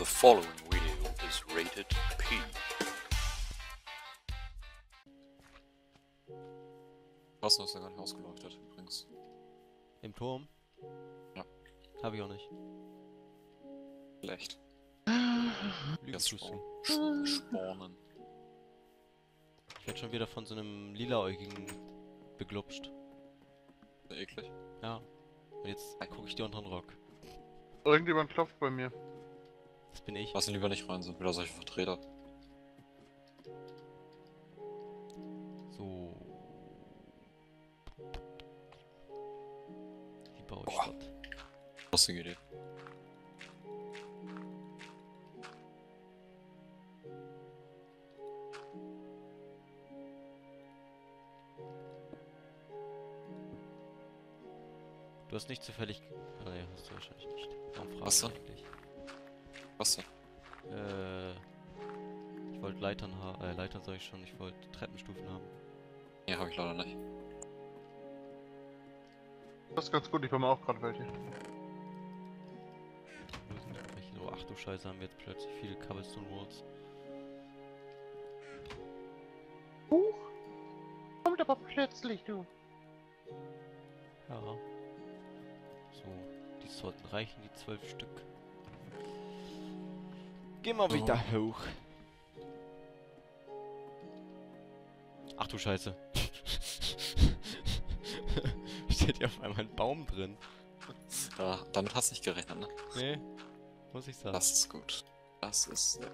The following video is rated P. Was ist ja gar nicht ausgeleuchtet übrigens. Im Turm? Ja. Hab ich auch nicht. Schlecht. Du. Spawn- Spawnen. Ich werd schon wieder von so einem lilaäugigen beglupscht. Sehr eklig. Ja. Und jetzt gucke ich dir unter den Rock. Irgendjemand klopft bei mir. Das bin ich. Lass ihn lieber nicht rein, sind wieder solche Vertreter. So. Wie baue ich das? Lustige Idee. Du hast nicht zufällig. Ah, nee, hast du wahrscheinlich nicht. Warum Was fragst du eigentlich? Was denn? Äh. Ich wollte Leitern haben. Äh, Leitern sag ich schon. Ich wollte Treppenstufen haben. Nee, habe ich leider nicht. Das ist ganz gut, ich mir auch gerade welche. Wo sind denn welche? Oh, ach du Scheiße, haben wir jetzt plötzlich viele Cobblestone Walls. Huch! Kommt aber plötzlich, du. Ja. So, die sollten reichen, die zwölf Stück. Geh mal wieder hoch. Ach du Scheiße. Steht hier auf einmal ein Baum drin. Ja, damit hast du nicht gerechnet, ne? Nee, muss ich sagen. Das ist gut. Das ist sehr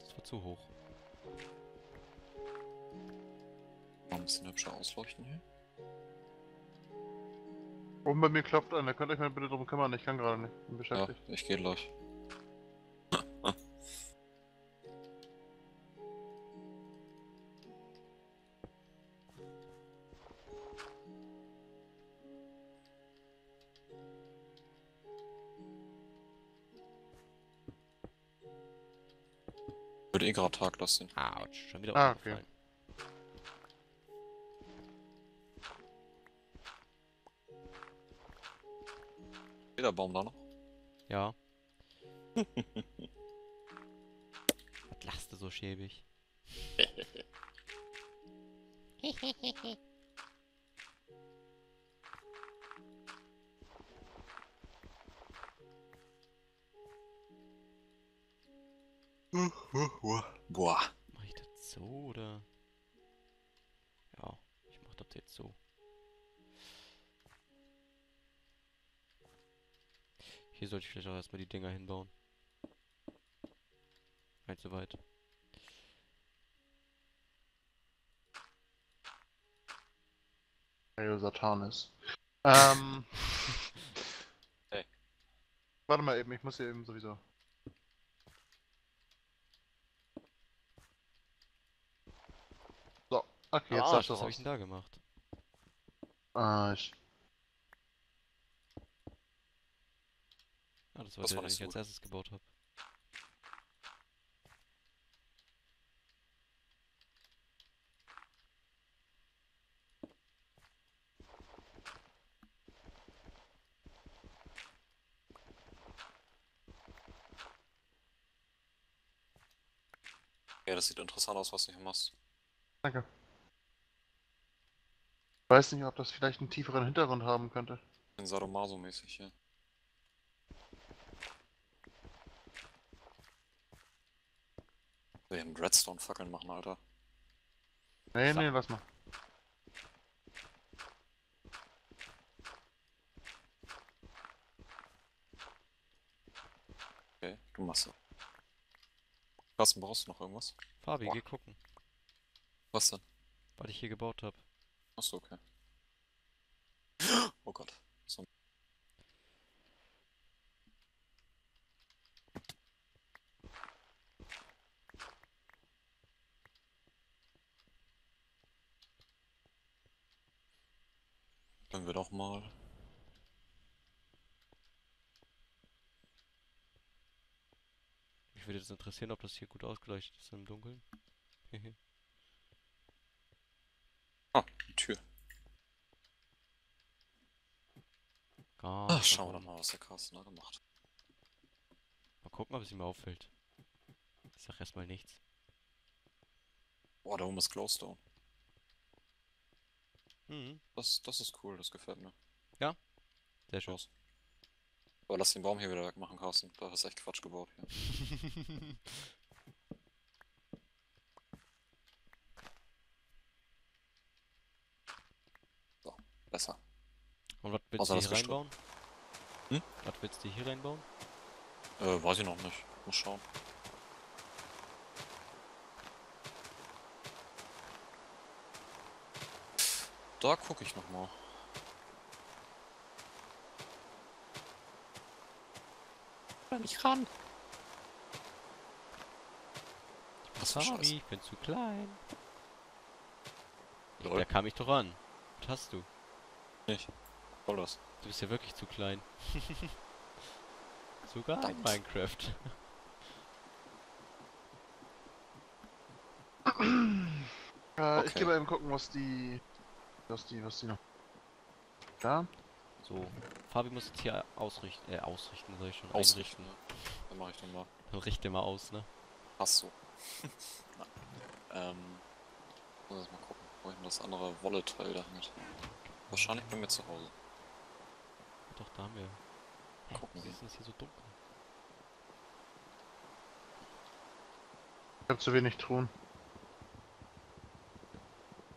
Das war zu hoch. Mal ein bisschen hübscher ausleuchten hier. Oben bei mir klopft einer, könnt ihr euch mal bitte drum kümmern, ich kann gerade nicht, bin Ja, beschäftigt. ich gehe gleich. Wird eh gerade Tag lassen. Autsch, schon wieder Ah, okay. Umgefallen. Jeder Baum da noch? Ja. Was lachst du so schäbig? Boah. Mach ich das so oder? Ja, ich mach das jetzt so. Hier sollte ich vielleicht auch erstmal die Dinger hinbauen. Weit so weit. Hey, Satanis. Ähm. Hey. Warte mal eben, ich muss hier eben sowieso. So, okay, jetzt ah, darfst du was habe ich raus. denn da gemacht? Ah, ich. Das war Das der, war den nicht ich als erstes gebaut habe. Ja, das sieht interessant aus, was du hier machst. Danke. Ich weiß nicht, ob das vielleicht einen tieferen Hintergrund haben könnte. In Sadomaso-mäßig hier. Wir haben Redstone-Fackeln machen, Alter. Nee, So. nee, lass mal. Okay, du machst so. Carsten, brauchst du noch irgendwas? Fabi, Boah. geh gucken, Was denn? was ich hier gebaut habe. Achso, okay. Oh Gott. So. Können wir doch mal. Mich würde jetzt interessieren, ob das hier gut ausgeleuchtet ist im Dunkeln. Ah, die Tür. Ganz Ach, schauen wir doch mal, was der Carsten da gemacht hat. Mal gucken, ob es ihm auffällt. Ich sag erstmal nichts. Boah, da oben ist Glowstone. Mhm, Das, das ist cool, das gefällt mir. sehr schön. Aber lass den Baum hier wieder wegmachen, Carsten. Da hast du echt Quatsch gebaut hier. Besser. Und was willst Außer du hier reinbauen? Hm? Was willst du hier reinbauen? Äh, weiß ich noch nicht. Muss schauen. Da gucke ich noch mal. Nicht ran. Scheiße. ich bin zu klein. Lol. Da kam ich doch an. Was hast du? Nicht. Voll das. Du bist ja wirklich zu klein. Sogar in Verdammt. Minecraft. Äh, Ich Okay. gehe mal eben gucken, was die. Was die, was die noch. Da? So, Fabi muss jetzt hier ausrichten, äh, ausrichten soll ich schon Ausrichten. Ne? Dann mache ich dann mal. einrichten. Richte mal aus, ne? Hast du. ähm. Muss jetzt mal gucken, wo ich denn das andere Wolle-Teil da hängt. Wahrscheinlich bei mir zu Hause. Doch, da haben wir. Hä, Gucken wieso wir. ist das hier so dunkel? Ich hab zu wenig Truhen.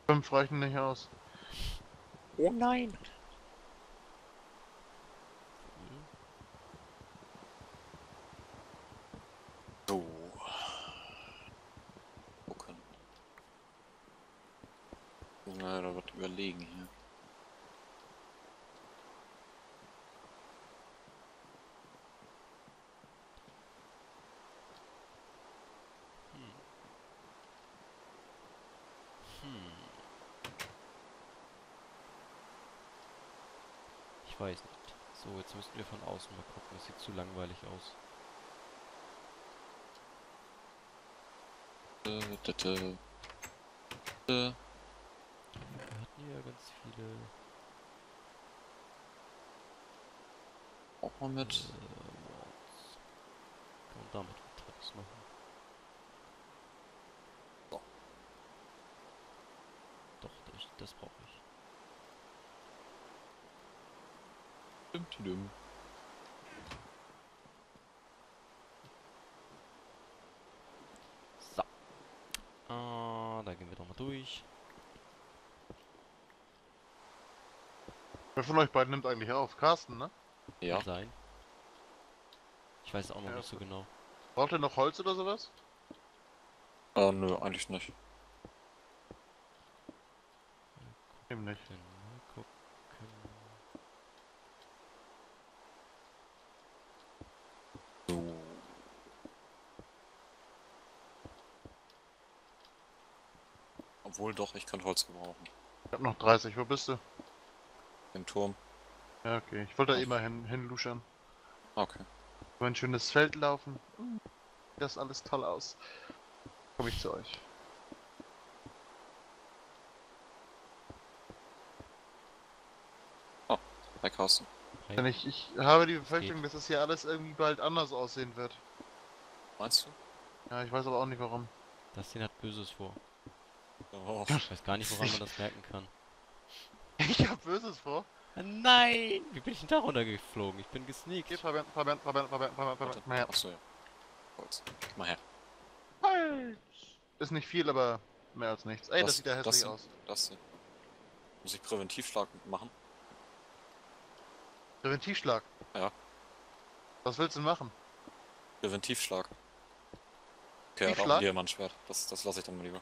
Fünf reichen nicht aus. Oh nein! So. Gucken. Ja da was überlegen hier. Hm. Ich weiß nicht. So, jetzt müssten wir von außen mal gucken. Das sieht zu langweilig aus. Wir hatten ja ganz viele. Auch mal mit. Äh. Kann man damit was machen? So. Doch, das, das brauche ich. Düm, düm, düm. So. Ah, da gehen wir doch mal durch. Wer von euch beiden nimmt eigentlich auf? Carsten, ne? Ja, Kann sein. Ich weiß auch noch Ja, nicht so genau. Braucht ihr noch Holz oder sowas? äh, nö, eigentlich nicht. Eben nicht. Dann Obwohl doch, ich könnte Holz gebrauchen. Ich hab noch 30. Wo bist du? Im Turm. Ja, okay. Ich wollte da eh mal hin, hinluschern. Okay. Über ein schönes Feld laufen. Hm, Das alles toll aus. Komme ich zu euch. Hi Carsten. Hi. Denn ich, ich habe die Befürchtung, dass es hier alles irgendwie bald anders aussehen wird. Meinst du? Ja, ich weiß aber auch nicht warum. Das hier hat Böses vor. Oh, Ich weiß gar nicht, woran man das merken kann. Ich hab Böses vor. Nein! Wie bin ich denn da runtergeflogen? Ich bin gesneakt. Hier, Fabian, Fabian, Fabian, Fabian, Fabian. Fabian. Mal her. Achso, ja. Holz. Mal her. Holz! Ist nicht viel, aber mehr als nichts. Ey, das, Das- sieht ja das hässlich hier. aus. Das hier. Muss ich Präventivschlag machen? Präventivschlag. Ja. Was willst du denn machen? Präventivschlag. Okay, hat auch Tiefschlag? ein Diamantschwert. Das, das lasse ich dann mal lieber.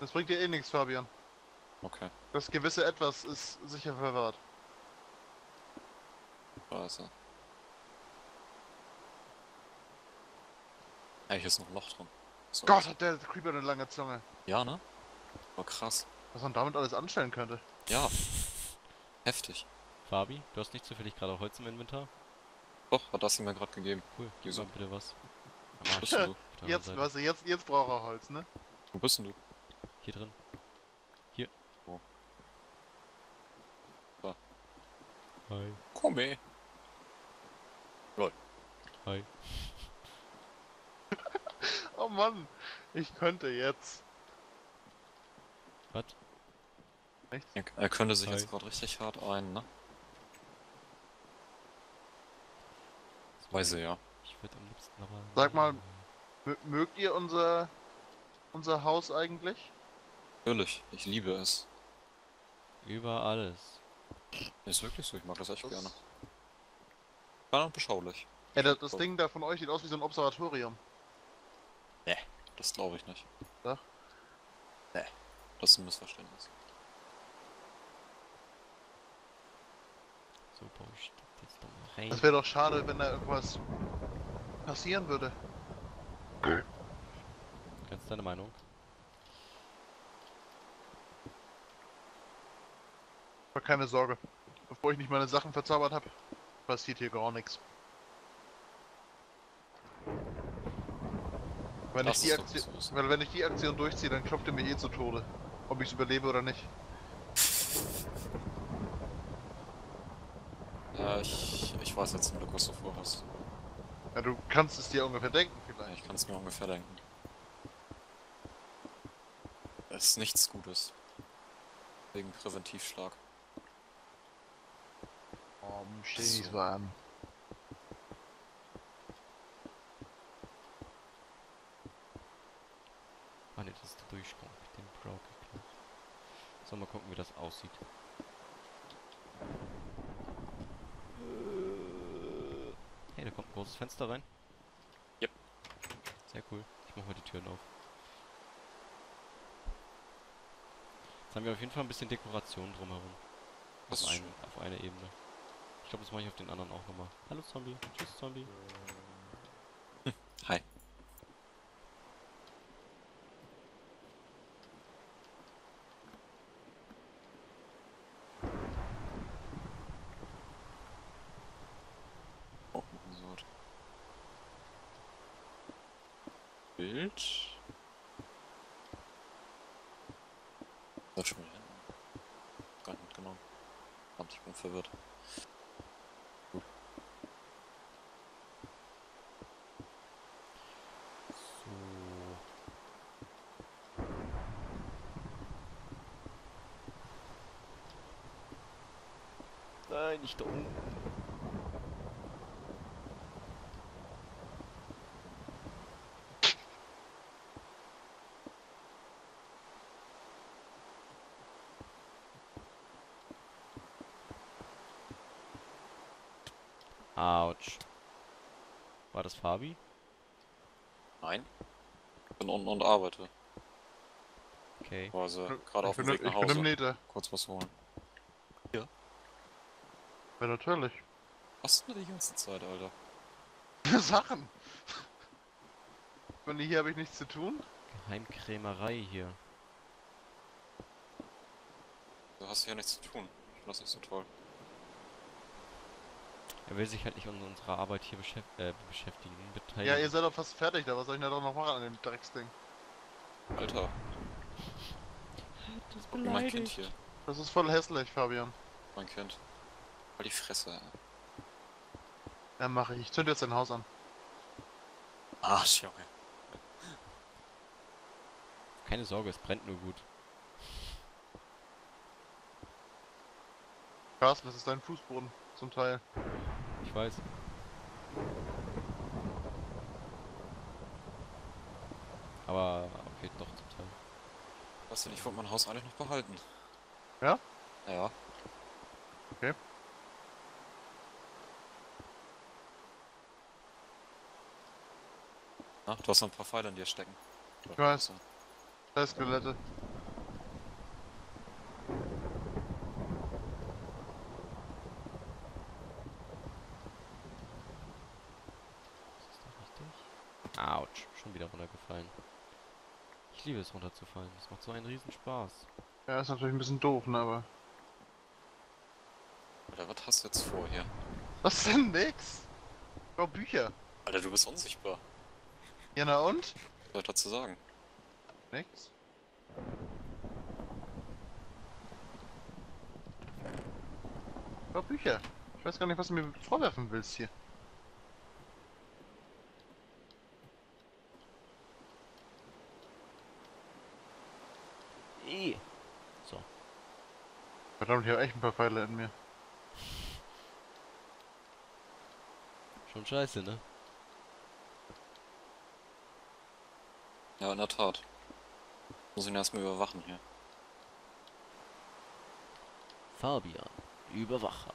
Das bringt dir eh nichts, Fabian. Okay. Das gewisse Etwas ist sicher verwahrt. Scheiße. Ey, hier ist noch ein Loch drin. So. Gott, hat der Creeper eine lange Zunge. Ja, ne? Oh, krass. Was man damit alles anstellen könnte. Ja. Heftig. Fabi, du hast nicht zufällig gerade Holz im Inventar? Doch, hat das ihm mir gerade gegeben. Cool, gib mal bitte was. Wo bist du? Jetzt, weißt du, jetzt, jetzt braucht er Holz, ne? Wo bist denn du? Hier drin. Hi. Komm ey. Hi. Oh Mann, ich könnte jetzt. Was? Er, er könnte sich Hi. jetzt gerade richtig hart ein, ne? Weiß er ja. Ich würde am liebsten aber. Sag mal- mögt ihr unser unser Haus eigentlich? Natürlich, ich liebe es. Über alles. Ist wirklich so, ich mag das echt Das- gerne. Klein und beschaulich. Ja, das, das Ding da von euch sieht aus wie so ein Observatorium. Das glaube ich nicht. Doch. Nee, das ist ein Missverständnis. So baue ich das jetzt mal rein. Das wäre doch schade, wenn da irgendwas passieren würde. Ganz deine Meinung? Aber keine Sorge. Bevor ich nicht meine Sachen verzaubert habe, passiert hier gar nichts. Wenn ich, Aktion, weil wenn ich die Aktion durchziehe, dann klopft ihr mich eh zu Tode. Ob ich es überlebe oder nicht. Ja, ich, ich weiß jetzt Glück, was du vorhast. Ja, du kannst es dir ungefähr denken Ja, vielleicht. Ich kann es mir ungefähr denken. Es ist nichts Gutes. Wegen Präventivschlag. Oh, So. warm. Ah ne, das ist der Durchgang. Den brauche ich noch. So, mal gucken, wie das aussieht. Hey, da kommt ein großes Fenster rein. Yep. Sehr cool. Ich mach mal die Türen auf. Jetzt haben wir auf jeden Fall ein bisschen Dekoration drumherum. Das auf, ist ein, auf einer Ebene. Ich glaube, das mache ich auf den anderen auch nochmal. Hallo Zombie. Tschüss Zombie. Hi. Auch machen sollte. Bild. Soll schon wieder hin. Gar nicht mitgenommen. Verdammt, ich bin verwirrt. Nicht da unten. Autsch. War das Fabi? Nein. Ich bin unten und arbeite. Okay. Also gerade auf dem Weg nach ich bin im Hause. Kurz was holen. Ja, natürlich. Was denn die ganze Zeit, Alter? Sachen! Wenn hier habe ich nichts zu tun. Geheimkrämerei hier. Du hast hier nichts zu tun. Ich finde das nicht so toll. Er will sich halt nicht an unserer Arbeit hier beschäft äh, beschäftigen, beteiligen. Ja, ihr seid doch fast fertig da. Was soll ich denn da noch machen an dem Drecksding? Alter, das guck mir mein Kind hier. Das ist voll hässlich, Fabian. Mein Kind. Halt die Fresse. Ja, mache ich. Ich zünd jetzt dein Haus an. Arsch, Junge. Keine Sorge, es brennt nur gut. Carsten, das ist dein Fußboden. Zum Teil. Ich weiß. Aber okay, doch zum Teil. Weißt du, ich wollte mein Haus eigentlich noch behalten. Ja? Ja. Okay. Na, du hast noch ein paar Pfeile in dir stecken. Ich weiß. Da ist Skelette. Ist das doch richtig? Autsch, schon wieder runtergefallen. Ich liebe es runterzufallen. Das macht so einen riesen Spaß. Ja, ist natürlich ein bisschen doof, ne, aber. Alter, was hast du jetzt vor hier? Was denn nix? Oh, Bücher. Alter, du bist unsichtbar. Ja, na und? Was soll ich dazu sagen? Nix. Oh, Bücher. weiß gar nicht, was du mir vorwerfen willst hier. Eh. So. Verdammt, ich habe echt ein paar Pfeile in mir. Schon scheiße, ne? Ja, in der Tat. Muss ihn erstmal überwachen hier. Fabian, Überwacher.